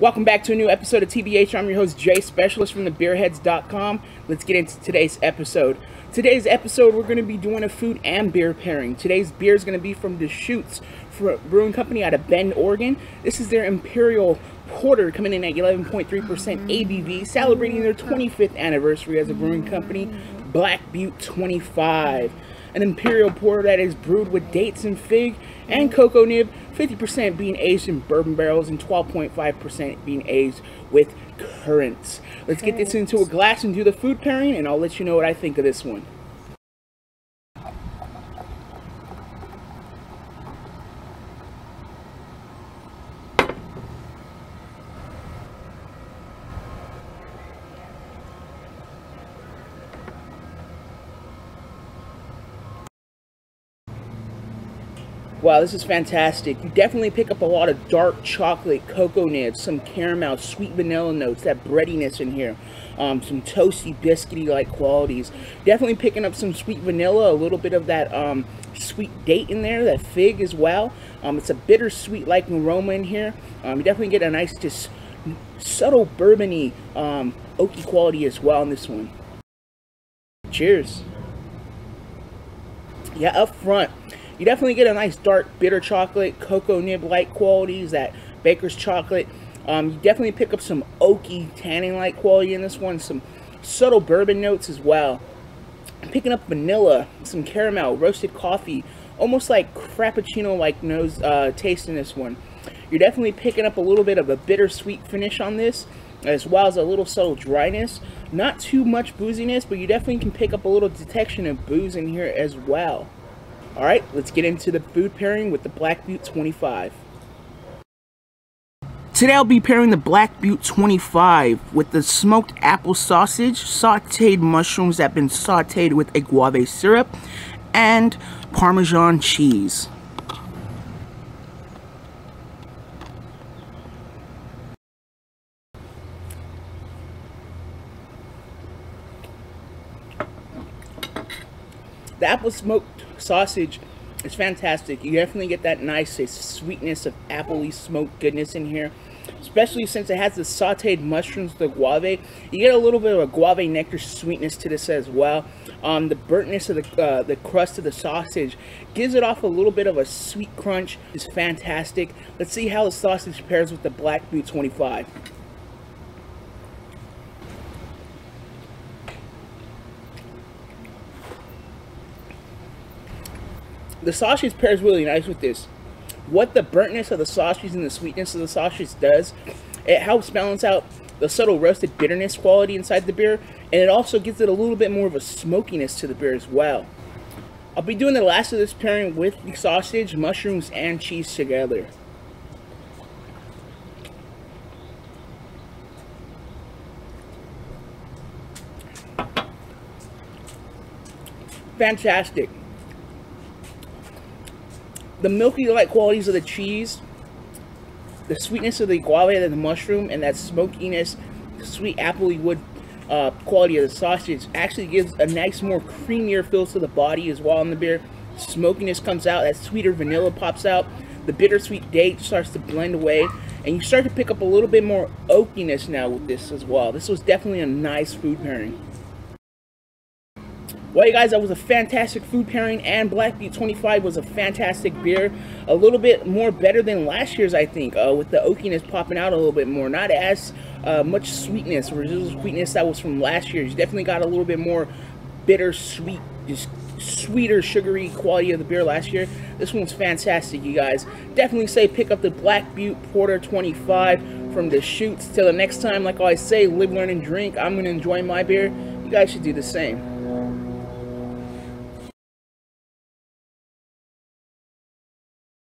Welcome back to a new episode of TBH. I'm your host, Jay Specialist from thebeerheads.com. Let's get into today's episode. Today's episode, we're going to be doing a food and beer pairing. Today's beer is going to be from the Deschutes Brewing Company out of Bend, Oregon. This is their Imperial Porter coming in at 11.3% ABV, celebrating their 25th anniversary as a brewing company. Black Butte 25 an imperial porter that is brewed with dates and fig and cocoa nib, 50% being aged in bourbon barrels and 12.5% being aged with currants. Let's get this into a glass and do the food pairing, and I'll let you know what I think of this one. Wow, this is fantastic. You definitely pick up a lot of dark chocolate, cocoa nibs, some caramel, sweet vanilla notes, that breadiness in here. Um, some toasty, biscuity-like qualities. Definitely picking up some sweet vanilla, a little bit of that um, sweet date in there, that fig as well. Um, it's a bittersweet-like aroma in here. Um, you definitely get a nice, just subtle bourbony, um, oaky quality as well in this one. Cheers. Yeah, up front, you definitely get a nice dark bitter chocolate, cocoa nib-like qualities, that baker's chocolate. Um, you definitely pick up some oaky tannin-like quality in this one, some subtle bourbon notes as well. I'm picking up vanilla, some caramel, roasted coffee, almost like frappuccino-like nose uh, taste in this one. You're definitely picking up a little bit of a bittersweet finish on this, as well as a little subtle dryness. Not too much booziness, but you definitely can pick up a little detection of booze in here as well. Alright, let's get into the food pairing with the Black Butte 25. Today I'll be pairing the Black Butte 25 with the smoked apple sausage, sauteed mushrooms that have been sauteed with a agave syrup, and Parmesan cheese. The apple smoked sausage is fantastic. You definitely get that nice sweetness of appley smoked goodness in here. Especially since it has the sauteed mushrooms, the guave. You get a little bit of a guave nectar sweetness to this as well. Um, the burntness of the, uh, the crust of the sausage gives it off a little bit of a sweet crunch. It's fantastic. Let's see how the sausage pairs with the Black Butte 25. The sausage pairs really nice with this. What the burntness of the sausage and the sweetness of the sausage does, it helps balance out the subtle roasted bitterness quality inside the beer, and it also gives it a little bit more of a smokiness to the beer as well. I'll be doing the last of this pairing with the sausage, mushrooms, and cheese together. Fantastic the milky like qualities of the cheese, the sweetness of the guava and the mushroom, and that smokiness, the sweet appley wood uh, quality of the sausage actually gives a nice, more creamier feel to the body as well in the beer. Smokiness comes out, that sweeter vanilla pops out, the bittersweet date starts to blend away, and you start to pick up a little bit more oakiness now with this as well. This was definitely a nice food pairing. Well, you guys, that was a fantastic food pairing, and Black Butte 25 was a fantastic beer. A little bit more better than last year's, I think, uh, with the oakiness popping out a little bit more. Not as uh, much sweetness, residual sweetness that was from last year. You definitely got a little bit more bitter, sweet, just sweeter, sugary quality of the beer last year. This one's fantastic, you guys. Definitely say pick up the Black Butte Porter 25 from Deschutes. Till the next time, like I always say, live, learn, and drink. I'm going to enjoy my beer. You guys should do the same.